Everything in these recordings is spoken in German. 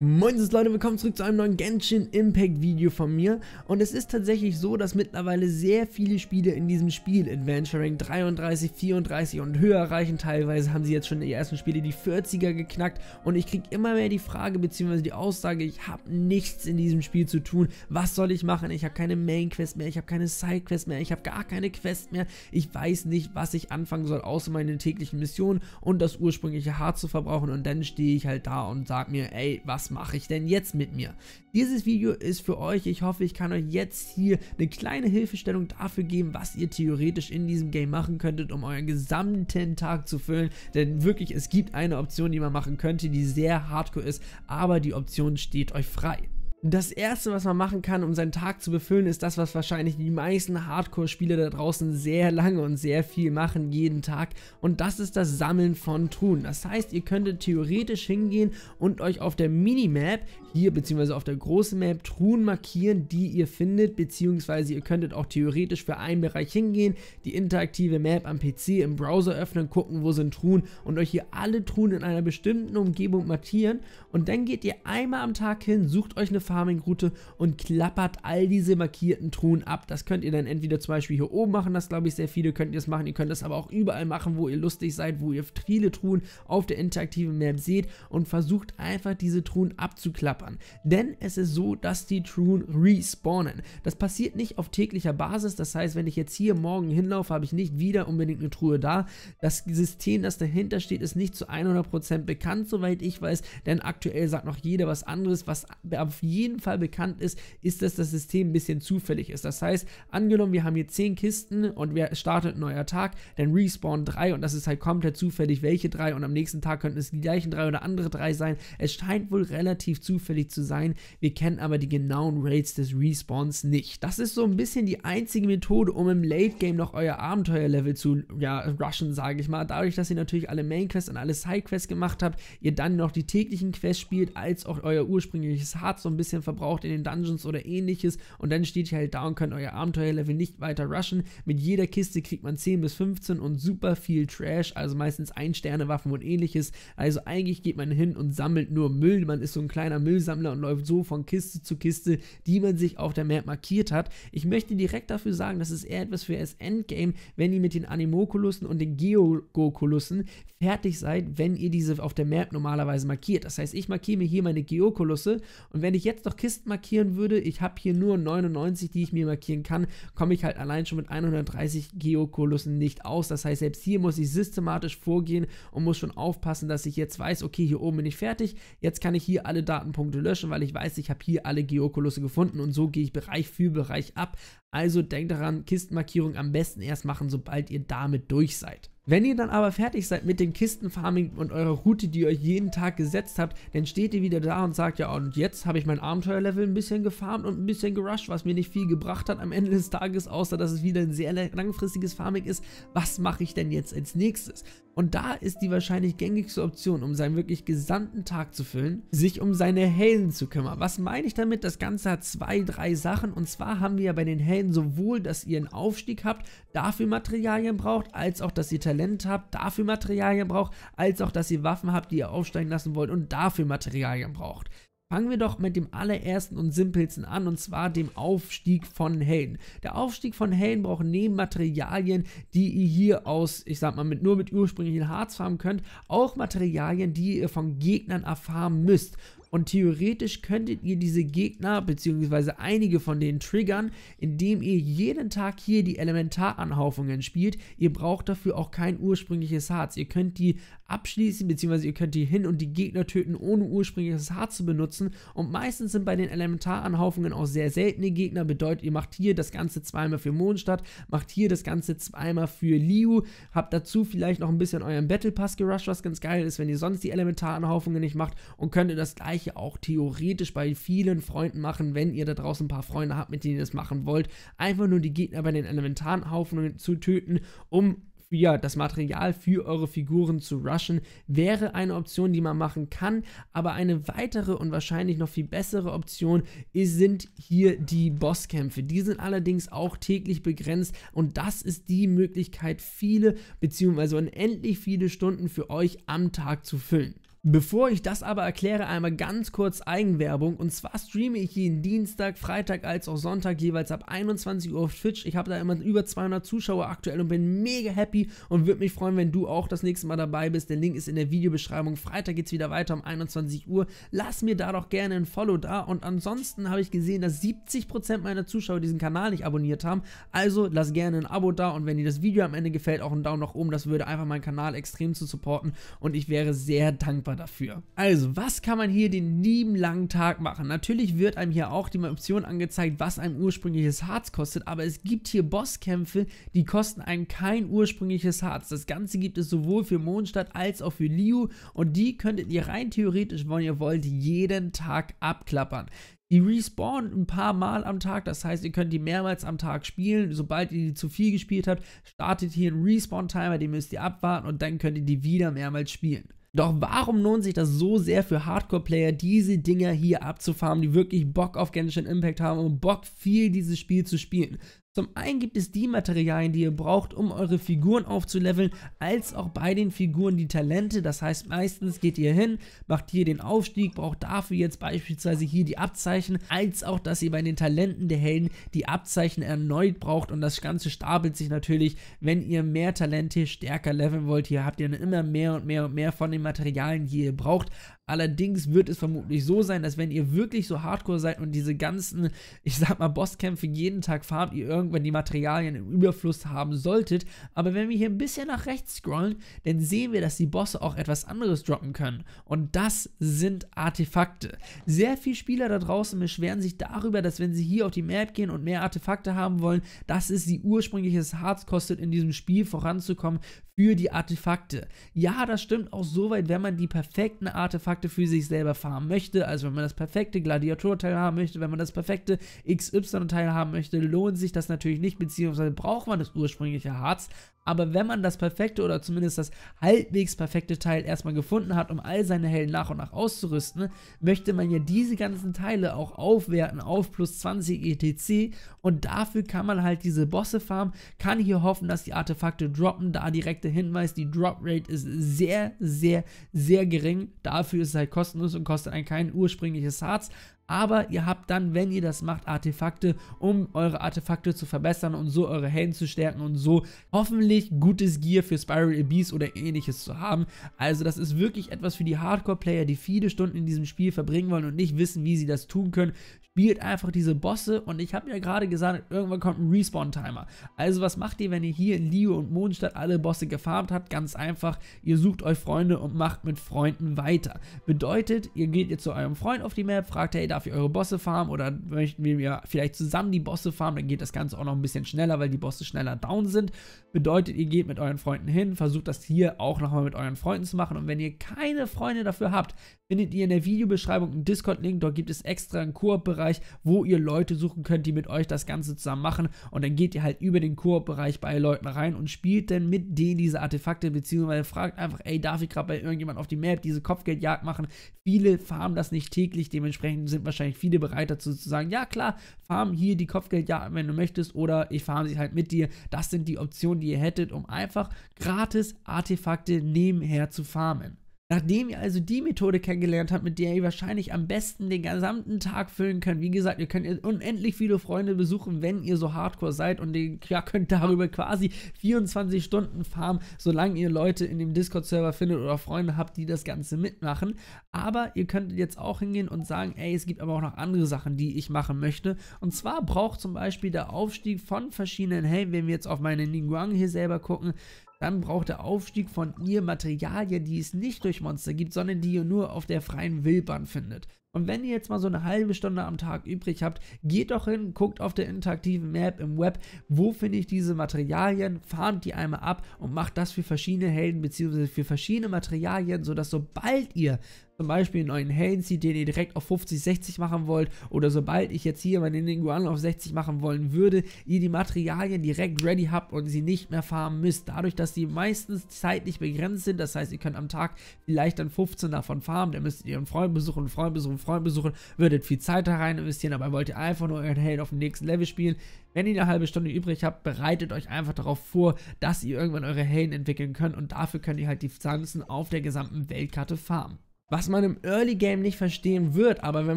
Moin Leute, willkommen zurück zu einem neuen Genshin Impact Video von mir. Und es ist tatsächlich so, dass mittlerweile sehr viele Spiele in diesem Spiel Adventuring 33, 34 und höher reichen, teilweise haben sie jetzt schon die ersten Spiele die 40er geknackt. Und ich kriege immer mehr die Frage bzw. die Aussage, ich habe nichts in diesem Spiel zu tun, was soll ich machen, ich habe keine Main Quest mehr, ich habe keine Side Quest mehr, ich habe gar keine Quest mehr, ich weiß nicht, was ich anfangen soll, außer meine täglichen Missionen und das ursprüngliche Hart zu verbrauchen. Und dann stehe ich halt da und sage mir, ey, was mache ich denn jetzt mit mir? Dieses Video ist für euch. Ich hoffe, ich kann euch jetzt hier eine kleine Hilfestellung dafür geben, was ihr theoretisch in diesem Game machen könntet, um euren gesamten Tag zu füllen. Denn wirklich, es gibt eine Option, die man machen könnte, die sehr hardcore ist, aber die Option steht euch frei. Das erste, was man machen kann, um seinen Tag zu befüllen, ist das, was wahrscheinlich die meisten Hardcore-Spieler da draußen sehr lange und sehr viel machen, jeden Tag. Und das ist das Sammeln von Truhen. Das heißt, ihr könntet theoretisch hingehen und euch auf der Minimap, hier beziehungsweise auf der großen Map, Truhen markieren, die ihr findet, beziehungsweise ihr könntet auch theoretisch für einen Bereich hingehen, die interaktive Map am PC im Browser öffnen, gucken, wo sind Truhen und euch hier alle Truhen in einer bestimmten Umgebung markieren. Und dann geht ihr einmal am Tag hin, sucht euch eine Farming-Route und klappert all diese markierten Truhen ab. Das könnt ihr dann entweder zum Beispiel hier oben machen, das glaube ich sehr viele könnt ihr es machen. Ihr könnt das aber auch überall machen, wo ihr lustig seid, wo ihr viele Truhen auf der interaktiven Map seht und versucht einfach diese Truhen abzuklappern. Denn es ist so, dass die Truhen respawnen. Das passiert nicht auf täglicher Basis, das heißt, wenn ich jetzt hier morgen hinlaufe, habe ich nicht wieder unbedingt eine Truhe da. Das System, das dahinter steht, ist nicht zu 100% bekannt, soweit ich weiß, denn aktuell sagt noch jeder was anderes, was auf jeden jeden Fall bekannt ist, ist, dass das System ein bisschen zufällig ist. Das heißt, angenommen, wir haben hier 10 Kisten und wir startet ein neuer Tag, dann respawn 3 und das ist halt komplett zufällig, welche 3 und am nächsten Tag könnten es die gleichen 3 oder andere 3 sein. Es scheint wohl relativ zufällig zu sein. Wir kennen aber die genauen Rates des Respawns nicht. Das ist so ein bisschen die einzige Methode, um im Late Game noch euer Abenteuerlevel zu ja, rushen, sage ich mal. Dadurch, dass ihr natürlich alle Main Quests und alle Side Quests gemacht habt, ihr dann noch die täglichen Quests spielt, als auch euer ursprüngliches Hard so ein bisschen bisschen verbraucht in den Dungeons oder ähnliches und dann steht ihr halt da und könnt euer Abenteuerlevel nicht weiter rushen. Mit jeder Kiste kriegt man 10 bis 15 und super viel Trash, also meistens Ein-Sterne-Waffen und ähnliches. Also eigentlich geht man hin und sammelt nur Müll. Man ist so ein kleiner Müllsammler und läuft so von Kiste zu Kiste, die man sich auf der Map markiert hat. Ich möchte direkt dafür sagen, das ist eher etwas für das Endgame, wenn ihr mit den Animokulussen und den Geokolussen fertig seid, wenn ihr diese auf der Map normalerweise markiert. Das heißt, ich markiere mir hier meine Geokolusse und wenn ich jetzt noch Kisten markieren würde, ich habe hier nur 99, die ich mir markieren kann, komme ich halt allein schon mit 130 Geokolussen nicht aus. Das heißt, selbst hier muss ich systematisch vorgehen und muss schon aufpassen, dass ich jetzt weiß, okay, hier oben bin ich fertig, jetzt kann ich hier alle Datenpunkte löschen, weil ich weiß, ich habe hier alle Geokolusse gefunden und so gehe ich Bereich für Bereich ab. Also denkt daran, Kistenmarkierung am besten erst machen, sobald ihr damit durch seid. Wenn ihr dann aber fertig seid mit dem Kistenfarming und eurer Route, die ihr euch jeden Tag gesetzt habt, dann steht ihr wieder da und sagt, ja, und jetzt habe ich mein Abenteuerlevel ein bisschen gefarmt und ein bisschen gerusht, was mir nicht viel gebracht hat am Ende des Tages, außer dass es wieder ein sehr langfristiges Farming ist. Was mache ich denn jetzt als nächstes? Und da ist die wahrscheinlich gängigste Option, um seinen wirklich gesamten Tag zu füllen, sich um seine Helden zu kümmern. Was meine ich damit? Das Ganze hat zwei, drei Sachen. Und zwar haben wir ja bei den Helden sowohl, dass ihr einen Aufstieg habt, dafür Materialien braucht, als auch, dass ihr Talent habt, dafür Materialien braucht, als auch, dass ihr Waffen habt, die ihr aufsteigen lassen wollt und dafür Materialien braucht. Fangen wir doch mit dem allerersten und simpelsten an, und zwar dem Aufstieg von Helden. Der Aufstieg von Helden braucht neben Materialien, die ihr hier aus, ich sag mal, mit, nur mit ursprünglichen Harz farmen könnt, auch Materialien, die ihr von Gegnern erfahren müsst. Und theoretisch könntet ihr diese Gegner bzw. einige von denen triggern, indem ihr jeden Tag hier die Elementaranhaufungen spielt. Ihr braucht dafür auch kein ursprüngliches Harz. Ihr könnt die abschließen bzw. ihr könnt die hin und die Gegner töten, ohne ursprüngliches Harz zu benutzen. Und meistens sind bei den Elementaranhaufungen auch sehr seltene Gegner. Bedeutet, ihr macht hier das Ganze zweimal für Mondstadt, macht hier das Ganze zweimal für Liu, habt dazu vielleicht noch ein bisschen euren Battle Pass gerusht, was ganz geil ist, wenn ihr sonst die Elementaranhaufungen nicht macht und könntet das gleich gleiche auch theoretisch bei vielen Freunden machen, wenn ihr da draußen ein paar Freunde habt, mit denen ihr das machen wollt. Einfach nur die Gegner bei den Elementarhaufen zu töten, um ja, das Material für eure Figuren zu rushen, wäre eine Option, die man machen kann. Aber eine weitere und wahrscheinlich noch viel bessere Option ist, sind hier die Bosskämpfe. Die sind allerdings auch täglich begrenzt und das ist die Möglichkeit, viele bzw. unendlich viele Stunden für euch am Tag zu füllen. Bevor ich das aber erkläre, einmal ganz kurz Eigenwerbung. Und zwar streame ich jeden Dienstag, Freitag als auch Sonntag jeweils ab 21 Uhr auf Twitch. Ich habe da immer über 200 Zuschauer aktuell und bin mega happy und würde mich freuen, wenn du auch das nächste Mal dabei bist. Der Link ist in der Videobeschreibung. Freitag geht es wieder weiter um 21 Uhr. Lass mir da doch gerne ein Follow da. Und ansonsten habe ich gesehen, dass 70% meiner Zuschauer diesen Kanal nicht abonniert haben. Also lass gerne ein Abo da und wenn dir das Video am Ende gefällt, auch einen Daumen nach oben. Das würde einfach meinen Kanal extrem zu supporten und ich wäre sehr dankbar dankbar dafür. Also, was kann man hier den lieben langen Tag machen? Natürlich wird einem hier auch die Option angezeigt, was ein ursprüngliches Harz kostet, aber es gibt hier Bosskämpfe, die kosten einem kein ursprüngliches Harz. Das Ganze gibt es sowohl für Mondstadt als auch für Liu und die könntet ihr rein theoretisch, wenn ihr wollt, jeden Tag abklappern. Die respawnen ein paar Mal am Tag, das heißt, ihr könnt die mehrmals am Tag spielen. Sobald ihr die zu viel gespielt habt, startet hier ein Respawn-Timer, den müsst ihr abwarten und dann könnt ihr die wieder mehrmals spielen. Doch warum lohnt sich das so sehr für Hardcore-Player, diese Dinger hier abzufarmen, die wirklich Bock auf Genshin Impact haben und Bock viel dieses Spiel zu spielen? Zum einen gibt es die Materialien, die ihr braucht, um eure Figuren aufzuleveln, als auch bei den Figuren die Talente. Das heißt, meistens geht ihr hin, macht hier den Aufstieg, braucht dafür jetzt beispielsweise hier die Abzeichen, als auch, dass ihr bei den Talenten der Helden die Abzeichen erneut braucht und das Ganze stapelt sich natürlich, wenn ihr mehr Talente stärker leveln wollt. Hier habt ihr dann immer mehr und mehr und mehr von den Materialien, die ihr braucht. Allerdings wird es vermutlich so sein, dass wenn ihr wirklich so hardcore seid und diese ganzen, ich sag mal, Bosskämpfe jeden Tag farmt, ihr irgendwann die Materialien im Überfluss haben solltet. Aber wenn wir hier ein bisschen nach rechts scrollen, dann sehen wir, dass die Bosse auch etwas anderes droppen können. Und das sind Artefakte. Sehr viele Spieler da draußen beschweren sich darüber, dass wenn sie hier auf die Map gehen und mehr Artefakte haben wollen, dass es sie ursprüngliches Harz kostet, in diesem Spiel voranzukommen für die Artefakte. Ja, das stimmt auch soweit, wenn man die perfekten Artefakte für sich selber farmen möchte. Also wenn man das perfekte Gladiator-Teil haben möchte, wenn man das perfekte XY-Teil haben möchte, lohnt sich das natürlich nicht, beziehungsweise braucht man das ursprüngliche Harz. Aber wenn man das perfekte oder zumindest das halbwegs perfekte Teil erstmal gefunden hat, um all seine Helden nach und nach auszurüsten, möchte man ja diese ganzen Teile auch aufwerten auf plus 20 ETC und dafür kann man halt diese Bosse farmen, kann hier hoffen, dass die Artefakte droppen, da direkter Hinweis, die Drop Rate ist sehr, sehr, sehr gering, dafür ist es halt kostenlos und kostet ein kein ursprüngliches Harz, aber ihr habt dann, wenn ihr das macht, Artefakte, um eure Artefakte zu verbessern und so eure Helden zu stärken und so hoffentlich gutes Gear für Spiral Abyss oder ähnliches zu haben. Also das ist wirklich etwas für die Hardcore-Player, die viele Stunden in diesem Spiel verbringen wollen und nicht wissen, wie sie das tun können spielt einfach diese Bosse und ich habe ja gerade gesagt, irgendwann kommt ein Respawn-Timer. Also was macht ihr, wenn ihr hier in Lio und Mondstadt alle Bosse gefarmt habt? Ganz einfach, ihr sucht euch Freunde und macht mit Freunden weiter. Bedeutet, ihr geht jetzt zu eurem Freund auf die Map, fragt, hey, darf ich eure Bosse farmen oder möchten wir vielleicht zusammen die Bosse farmen? Dann geht das Ganze auch noch ein bisschen schneller, weil die Bosse schneller down sind. Bedeutet, ihr geht mit euren Freunden hin, versucht das hier auch nochmal mit euren Freunden zu machen und wenn ihr keine Freunde dafür habt, findet ihr in der Videobeschreibung einen Discord-Link. Dort gibt es extra einen Koop-Bereich, wo ihr Leute suchen könnt, die mit euch das Ganze zusammen machen. Und dann geht ihr halt über den Koop-Bereich bei Leuten rein und spielt dann mit denen diese Artefakte, beziehungsweise fragt einfach, ey, darf ich gerade bei irgendjemand auf die Map diese Kopfgeldjagd machen? Viele farmen das nicht täglich, dementsprechend sind wahrscheinlich viele bereit dazu zu sagen, ja klar, farm hier die Kopfgeldjagd, wenn du möchtest, oder ich farm sie halt mit dir. Das sind die Optionen, die ihr hättet, um einfach gratis Artefakte nebenher zu farmen. Nachdem ihr also die Methode kennengelernt habt, mit der ihr wahrscheinlich am besten den gesamten Tag füllen könnt, wie gesagt, ihr könnt unendlich viele Freunde besuchen, wenn ihr so hardcore seid und ihr ja, könnt darüber quasi 24 Stunden farmen, solange ihr Leute in dem Discord-Server findet oder Freunde habt, die das Ganze mitmachen. Aber ihr könntet jetzt auch hingehen und sagen, ey, es gibt aber auch noch andere Sachen, die ich machen möchte. Und zwar braucht zum Beispiel der Aufstieg von verschiedenen, hey, wenn wir jetzt auf meine Ningguang hier selber gucken, dann braucht der Aufstieg von ihr Materialien, die es nicht durch Monster gibt, sondern die ihr nur auf der freien Wildbahn findet. Und wenn ihr jetzt mal so eine halbe Stunde am Tag übrig habt, geht doch hin, guckt auf der interaktiven Map im Web, wo finde ich diese Materialien, farmt die einmal ab und macht das für verschiedene Helden bzw. für verschiedene Materialien, sodass sobald ihr zum Beispiel einen neuen Helden zieht, den ihr direkt auf 50, 60 machen wollt, oder sobald ich jetzt hier meinen Linguan auf 60 machen wollen würde, ihr die Materialien direkt ready habt und sie nicht mehr farmen müsst. Dadurch, dass die meistens zeitlich begrenzt sind, das heißt, ihr könnt am Tag vielleicht dann 15 davon farmen, dann müsst ihr einen Freund besuchen, einen Freund besuchen, einen Freund besuchen, würdet viel Zeit da rein investieren, aber wollt ihr einfach nur euren Helden auf dem nächsten Level spielen. Wenn ihr eine halbe Stunde übrig habt, bereitet euch einfach darauf vor, dass ihr irgendwann eure Helden entwickeln könnt und dafür könnt ihr halt die Pflanzen auf der gesamten Weltkarte farmen. Was man im Early Game nicht verstehen wird, aber wenn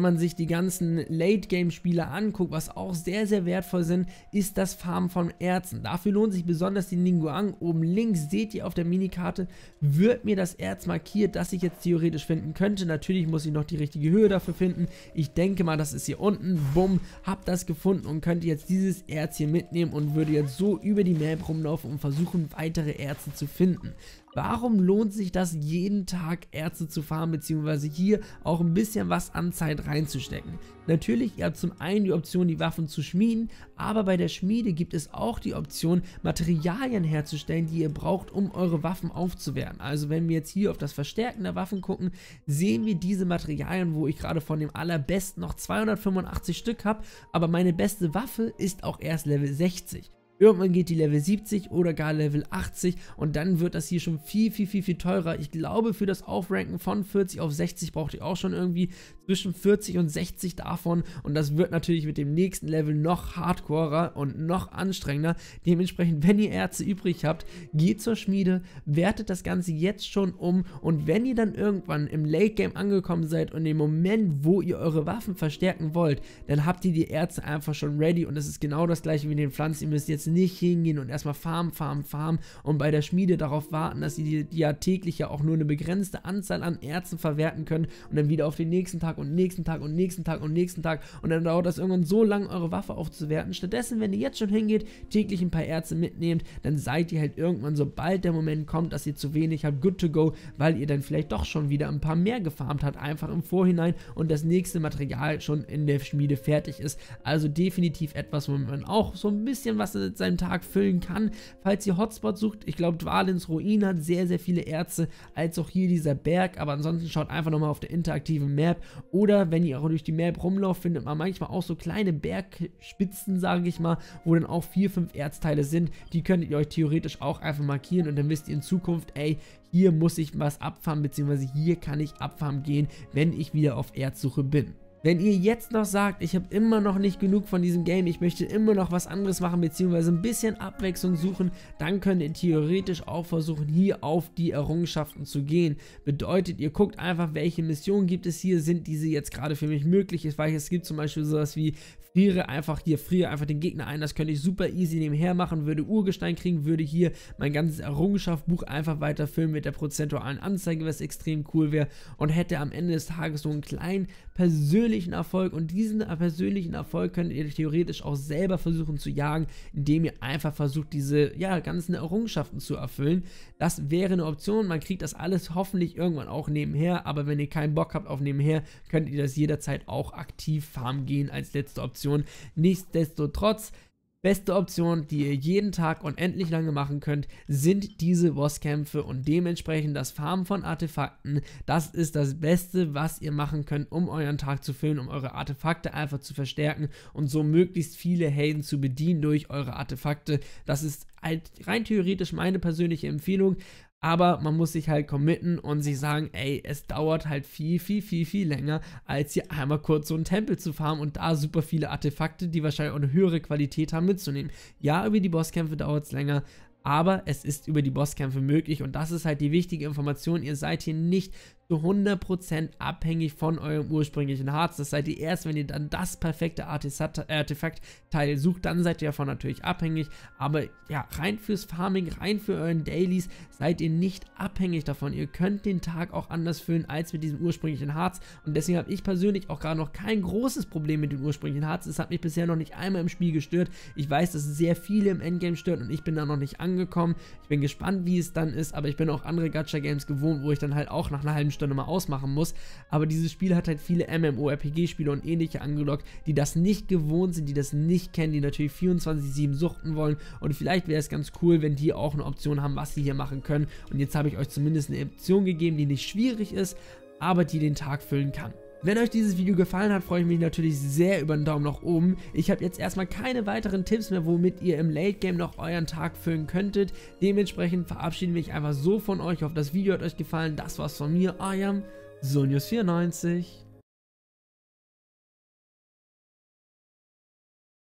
man sich die ganzen Late Game Spiele anguckt, was auch sehr, sehr wertvoll sind, ist das Farmen von Erzen. Dafür lohnt sich besonders die Ninguang. Oben links seht ihr auf der Minikarte, wird mir das Erz markiert, das ich jetzt theoretisch finden könnte. Natürlich muss ich noch die richtige Höhe dafür finden. Ich denke mal, das ist hier unten. Bumm, hab das gefunden und könnte jetzt dieses Erz hier mitnehmen und würde jetzt so über die Map rumlaufen und versuchen, weitere Erze zu finden. Warum lohnt sich das jeden Tag Erze zu farmen, beziehungsweise hier auch ein bisschen was an Zeit reinzustecken? Natürlich, ihr habt zum einen die Option, die Waffen zu schmieden, aber bei der Schmiede gibt es auch die Option, Materialien herzustellen, die ihr braucht, um eure Waffen aufzuwerten. Also wenn wir jetzt hier auf das Verstärken der Waffen gucken, sehen wir diese Materialien, wo ich gerade von dem allerbesten noch 285 Stück habe, aber meine beste Waffe ist auch erst Level 60. Irgendwann geht die Level 70 oder gar Level 80 und dann wird das hier schon viel, viel, viel, viel teurer. Ich glaube, für das Aufranken von 40 auf 60 braucht ihr auch schon irgendwie zwischen 40 und 60 davon und das wird natürlich mit dem nächsten Level noch hardcorer und noch anstrengender. Dementsprechend, wenn ihr Erze übrig habt, geht zur Schmiede, wertet das Ganze jetzt schon um und wenn ihr dann irgendwann im Late Game angekommen seid und im Moment, wo ihr eure Waffen verstärken wollt, dann habt ihr die Erze einfach schon ready und das ist genau das gleiche wie in den Pflanzen. Ihr müsst jetzt nicht hingehen und erstmal farmen, farmen, farmen und bei der Schmiede darauf warten, dass sie die, ja täglich ja auch nur eine begrenzte Anzahl an Erzen verwerten können und dann wieder auf den nächsten Tag und nächsten Tag und nächsten Tag und nächsten Tag und dann dauert das irgendwann so lange, eure Waffe aufzuwerten. Stattdessen, wenn ihr jetzt schon hingeht, täglich ein paar Erze mitnehmt, dann seid ihr halt irgendwann, sobald der Moment kommt, dass ihr zu wenig habt, good to go, weil ihr dann vielleicht doch schon wieder ein paar mehr gefarmt habt, einfach im Vorhinein und das nächste Material schon in der Schmiede fertig ist. Also definitiv etwas, wo man auch so ein bisschen was seinem Tag füllen kann. Falls ihr Hotspots sucht, ich glaube, Dwalins Ruin hat sehr, sehr viele Erze, als auch hier dieser Berg, aber ansonsten schaut einfach nochmal auf der interaktiven Map oder wenn ihr auch durch die Map rumlauft, findet man manchmal auch so kleine Bergspitzen, sage ich mal, wo dann auch vier, fünf Erzteile sind. Die könntet ihr euch theoretisch auch einfach markieren und dann wisst ihr in Zukunft, ey, hier muss ich was abfahren, beziehungsweise hier kann ich abfahren gehen, wenn ich wieder auf Erzsuche bin. Wenn ihr jetzt noch sagt, ich habe immer noch nicht genug von diesem Game, ich möchte immer noch was anderes machen, beziehungsweise ein bisschen Abwechslung suchen, dann könnt ihr theoretisch auch versuchen, hier auf die Errungenschaften zu gehen. Bedeutet, ihr guckt einfach, welche Missionen gibt es hier, sind diese jetzt gerade für mich möglich. Ich weiß, es gibt zum Beispiel sowas wie friere einfach hier, friere einfach den Gegner ein, das könnte ich super easy nebenher machen, würde Urgestein kriegen, würde hier mein ganzes Errungenschaftsbuch einfach weiterfüllen mit der prozentualen Anzeige, was extrem cool wäre und hätte am Ende des Tages so einen kleinen persönlichen persönlichen Erfolg und diesen persönlichen Erfolg könnt ihr theoretisch auch selber versuchen zu jagen, indem ihr einfach versucht, diese ja, ganzen Errungenschaften zu erfüllen. Das wäre eine Option, man kriegt das alles hoffentlich irgendwann auch nebenher, aber wenn ihr keinen Bock habt auf nebenher, könnt ihr das jederzeit auch aktiv farmen gehen als letzte Option. Nichtsdestotrotz, Beste Option, die ihr jeden Tag unendlich lange machen könnt, sind diese Bosskämpfe und dementsprechend das Farmen von Artefakten. Das ist das Beste, was ihr machen könnt, um euren Tag zu füllen, um eure Artefakte einfach zu verstärken und so möglichst viele Helden zu bedienen durch eure Artefakte. Das ist halt rein theoretisch meine persönliche Empfehlung. Aber man muss sich halt committen und sich sagen, ey, es dauert halt viel, viel, viel, viel länger, als hier einmal kurz so einen Tempel zu farmen und da super viele Artefakte, die wahrscheinlich auch eine höhere Qualität haben, mitzunehmen. Ja, über die Bosskämpfe dauert es länger, aber es ist über die Bosskämpfe möglich und das ist halt die wichtige Information. Ihr seid hier nicht zu 100% abhängig von eurem ursprünglichen Harz. Das seid ihr erst, wenn ihr dann das perfekte Artefaktteil sucht, dann seid ihr davon natürlich abhängig. Aber ja, rein fürs Farming, rein für euren Dailies seid ihr nicht abhängig davon. Ihr könnt den Tag auch anders füllen als mit diesem ursprünglichen Harz. Und deswegen habe ich persönlich auch gerade noch kein großes Problem mit dem ursprünglichen Harz. Es hat mich bisher noch nicht einmal im Spiel gestört. Ich weiß, dass es sehr viele im Endgame stört und ich bin da noch nicht angekommen. Ich bin gespannt, wie es dann ist, aber ich bin auch andere Gacha-Games gewohnt, wo ich dann halt auch nach einer halben Stunde Stunde mal ausmachen muss. Aber dieses Spiel hat halt viele MMORPG-Spiele und ähnliche angelockt, die das nicht gewohnt sind, die das nicht kennen, die natürlich 24-7 suchten wollen. Und vielleicht wäre es ganz cool, wenn die auch eine Option haben, was sie hier machen können. Und jetzt habe ich euch zumindest eine Option gegeben, die nicht schwierig ist, aber die den Tag füllen kann. Wenn euch dieses Video gefallen hat, freue ich mich natürlich sehr über einen Daumen nach oben. Ich habe jetzt erstmal keine weiteren Tipps mehr, womit ihr im Late Game noch euren Tag füllen könntet. Dementsprechend verabschieden wir mich einfach so von euch. Ich hoffe, das Video hat euch gefallen. Das war's von mir, Ayam, Sonius94.